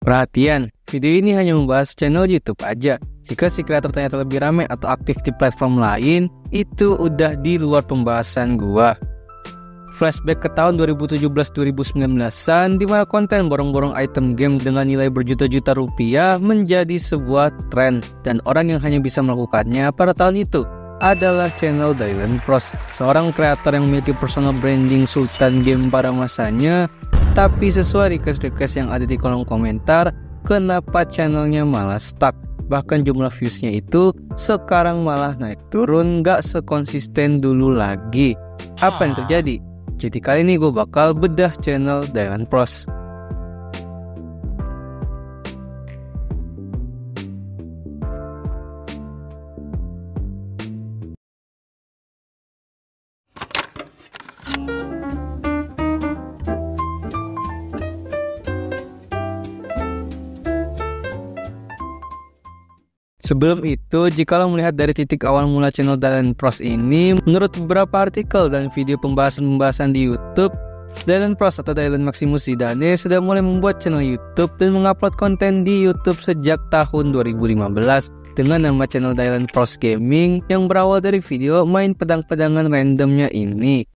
Perhatian, video ini hanya membahas channel YouTube aja. Jika si kreator ternyata lebih ramai atau aktif di platform lain, itu udah di luar pembahasan gua. Flashback ke tahun 2017-2019an di mana konten borong-borong item game dengan nilai berjuta-juta rupiah menjadi sebuah tren dan orang yang hanya bisa melakukannya pada tahun itu adalah channel Dylan Pros, seorang kreator yang memiliki personal branding sultan game pada masanya tapi sesuai request-request yang ada di kolom komentar, kenapa channelnya malah stuck? Bahkan jumlah viewsnya itu sekarang malah naik turun gak sekonsisten dulu lagi. Apa yang terjadi? Jadi kali ini gue bakal bedah channel Dylan Pros. Sebelum itu, jika lo melihat dari titik awal mula channel Dylan Pros ini, menurut beberapa artikel dan video pembahasan-pembahasan di YouTube, Dylan Pros atau Dylan Maximus Zidane sudah mulai membuat channel YouTube dan mengupload konten di YouTube sejak tahun 2015 dengan nama channel Dylan Pros Gaming yang berawal dari video main pedang-pedangan randomnya ini.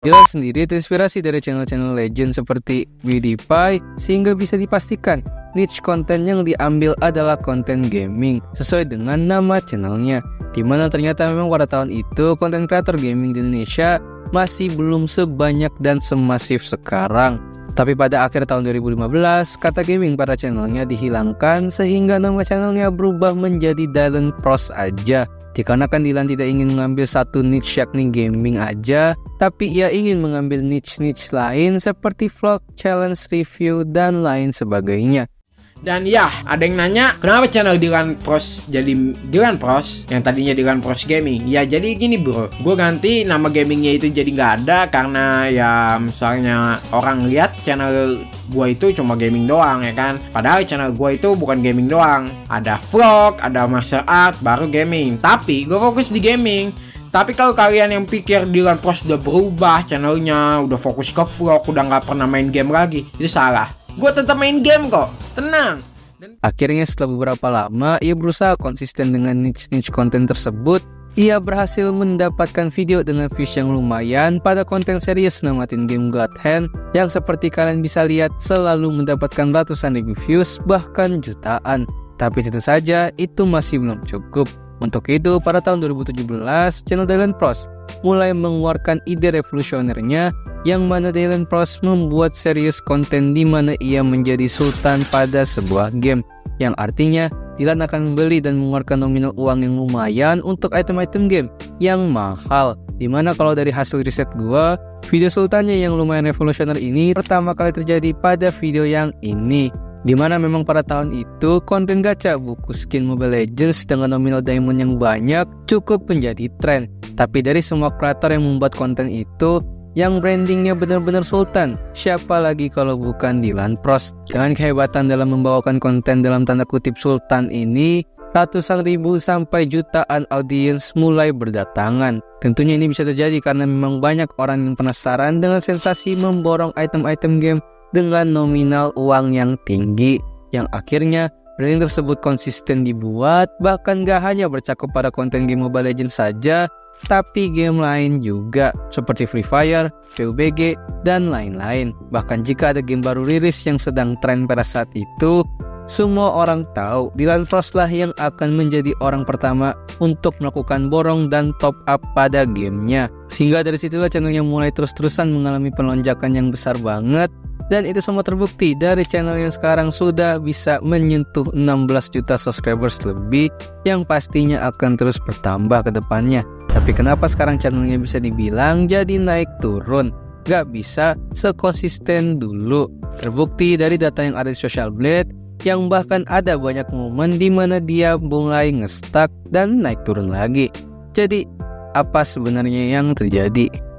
Dylan sendiri terinspirasi dari channel-channel legend seperti PewDiePie sehingga bisa dipastikan niche konten yang diambil adalah konten gaming sesuai dengan nama channelnya di mana ternyata memang pada tahun itu konten kreator gaming di Indonesia masih belum sebanyak dan semasif sekarang. Tapi pada akhir tahun 2015, kata gaming pada channelnya dihilangkan sehingga nama channelnya berubah menjadi Dylan Pros aja Dikarenakan Dylan tidak ingin mengambil satu niche yakni gaming aja, tapi ia ingin mengambil niche-niche lain seperti vlog, challenge, review, dan lain sebagainya. Dan ya, ada yang nanya, kenapa channel Dylan Pros jadi Dylan Pros yang tadinya Dylan Pros Gaming? Ya jadi gini bro, gue ganti nama gamingnya itu jadi nggak ada karena ya misalnya orang lihat channel gue itu cuma gaming doang ya kan. Padahal channel gue itu bukan gaming doang, ada vlog, ada martial art, baru gaming. Tapi gue fokus di gaming. Tapi kalau kalian yang pikir Dylan Pros udah berubah channelnya, udah fokus ke vlog, udah nggak pernah main game lagi, itu salah Gue tetap main game kok, tenang. Akhirnya setelah beberapa lama, ia berusaha konsisten dengan niche-niche konten tersebut. Ia berhasil mendapatkan video dengan views yang lumayan pada konten serius namatin game God Hand yang seperti kalian bisa lihat selalu mendapatkan ratusan ribu views bahkan jutaan. Tapi tentu saja itu masih belum cukup. Untuk itu, pada tahun 2017, channel Dylan Pros mulai mengeluarkan ide revolusionernya yang mana Dylan Pros membuat serius konten di mana ia menjadi sultan pada sebuah game yang artinya Dylan akan membeli dan mengeluarkan nominal uang yang lumayan untuk item-item game yang mahal di mana kalau dari hasil riset gua video sultannya yang lumayan revolusioner ini pertama kali terjadi pada video yang ini Di mana memang pada tahun itu konten gacha buku skin Mobile Legends dengan nominal diamond yang banyak cukup menjadi tren. Tapi dari semua kreator yang membuat konten itu, yang brandingnya benar-benar sultan. Siapa lagi kalau bukan Dylan Pros? Dengan kehebatan dalam membawakan konten dalam tanda kutip sultan ini, ratusan ribu sampai jutaan audiens mulai berdatangan. Tentunya ini bisa terjadi karena memang banyak orang yang penasaran dengan sensasi memborong item-item game dengan nominal uang yang tinggi, yang akhirnya branding tersebut konsisten dibuat, bahkan gak hanya bercakup pada konten game Mobile Legends saja, tapi game lain juga seperti Free Fire, PUBG, dan lain-lain. Bahkan jika ada game baru rilis yang sedang tren pada saat itu, semua orang tahu Dylan Frost lah yang akan menjadi orang pertama untuk melakukan borong dan top up pada gamenya. Sehingga dari situlah channelnya mulai terus-terusan mengalami penonjakan yang besar banget dan itu semua terbukti dari channel yang sekarang sudah bisa menyentuh 16 juta subscribers lebih yang pastinya akan terus bertambah ke depannya. Tapi kenapa sekarang channelnya bisa dibilang jadi naik turun? Gak bisa sekonsisten dulu. Terbukti dari data yang ada di Social Blade yang bahkan ada banyak momen di mana dia mulai ngestak dan naik turun lagi. Jadi, apa sebenarnya yang terjadi?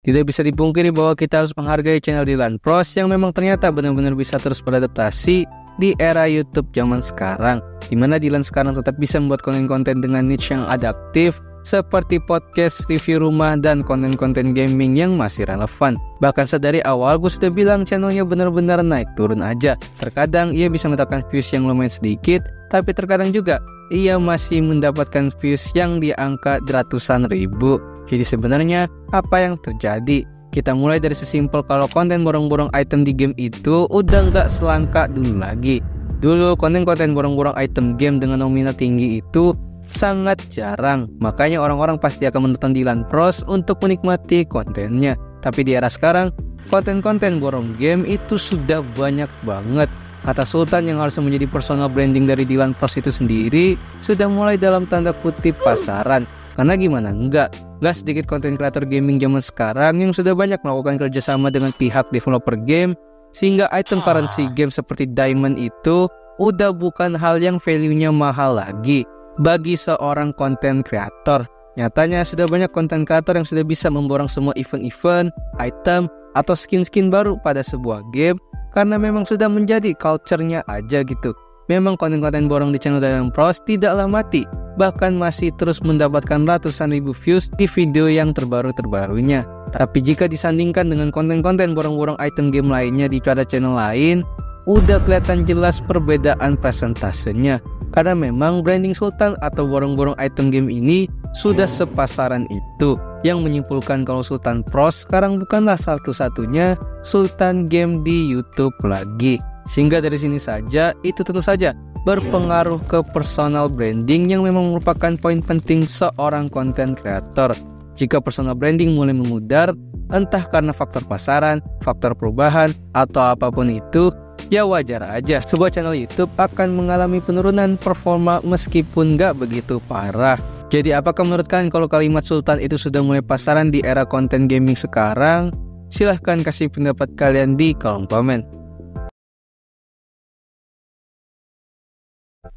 Tidak bisa dipungkiri bahwa kita harus menghargai channel Dylan Pros yang memang ternyata benar-benar bisa terus beradaptasi di era YouTube zaman sekarang, di mana Dylan sekarang tetap bisa membuat konten-konten dengan niche yang adaptif seperti podcast, review rumah, dan konten-konten gaming yang masih relevan. Bahkan sedari awal gue sudah bilang channelnya benar-benar naik turun aja. Terkadang ia bisa mendapatkan views yang lumayan sedikit, tapi terkadang juga ia masih mendapatkan views yang di angka ratusan ribu. Jadi sebenarnya apa yang terjadi? Kita mulai dari sesimpel kalau konten borong-borong item di game itu udah nggak selangka dulu lagi. Dulu konten-konten borong-borong item game dengan nominal tinggi itu sangat jarang. Makanya orang-orang pasti akan menonton Dylan Pros untuk menikmati kontennya. Tapi di era sekarang, konten-konten borong game itu sudah banyak banget. Kata Sultan yang harus menjadi personal branding dari Dylan Pros itu sendiri sudah mulai dalam tanda kutip pasaran. Karena gimana? Enggak. Enggak sedikit konten kreator gaming zaman sekarang yang sudah banyak melakukan kerjasama dengan pihak developer game sehingga item currency game seperti diamond itu udah bukan hal yang value-nya mahal lagi bagi seorang konten kreator. Nyatanya sudah banyak konten kreator yang sudah bisa memborong semua event-event, item, atau skin-skin baru pada sebuah game karena memang sudah menjadi culture-nya aja gitu. Memang konten-konten borong di channel Dalam Pros tidaklah mati, bahkan masih terus mendapatkan ratusan ribu views di video yang terbaru-terbarunya. Tapi jika disandingkan dengan konten-konten borong-borong item game lainnya di pada channel lain, udah kelihatan jelas perbedaan presentasenya karena memang branding Sultan atau borong-borong item game ini sudah sepasaran itu yang menyimpulkan kalau Sultan Pros sekarang bukanlah satu-satunya Sultan game di YouTube lagi. Sehingga dari sini saja itu tentu saja berpengaruh ke personal branding yang memang merupakan poin penting seorang konten kreator. Jika personal branding mulai memudar, entah karena faktor pasaran, faktor perubahan, atau apa pun itu, ya wajar aja sebuah channel YouTube akan mengalami penurunan performa meskipun nggak begitu parah. Jadi apakah menurut kalian kalau kalimat Sultan itu sudah mulai pasaran di era konten gaming sekarang? Silahkan kasih pendapat kalian di kolom komen.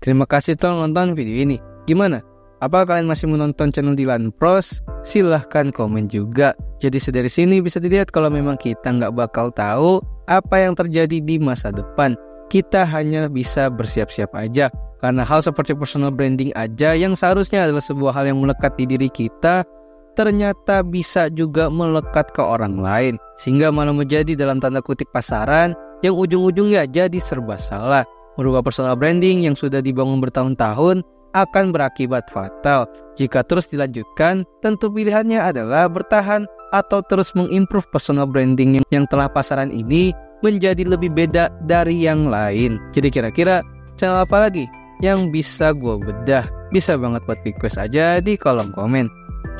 Terima kasih telah nonton video ini. Gimana? Apa kalian masih menonton channel Dilan Pros? Silahkan komen juga. Jadi sedari sini bisa dilihat kalau memang kita nggak bakal tahu apa yang terjadi di masa depan. Kita hanya bisa bersiap-siap aja. Karena hal seperti personal branding aja yang seharusnya adalah sebuah hal yang melekat di diri kita, ternyata bisa juga melekat ke orang lain. Sehingga malah menjadi dalam tanda kutip pasaran yang ujung-ujungnya jadi serba salah. Merubah personal branding yang sudah dibangun bertahun-tahun akan berakibat fatal. Jika terus dilanjutkan, tentu pilihannya adalah bertahan atau terus mengimprove personal branding yang, telah pasaran ini menjadi lebih beda dari yang lain. Jadi kira-kira channel apa lagi yang bisa gue bedah? Bisa banget buat request aja di kolom komen.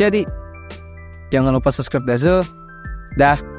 Jadi, jangan lupa subscribe Dazo. Dah.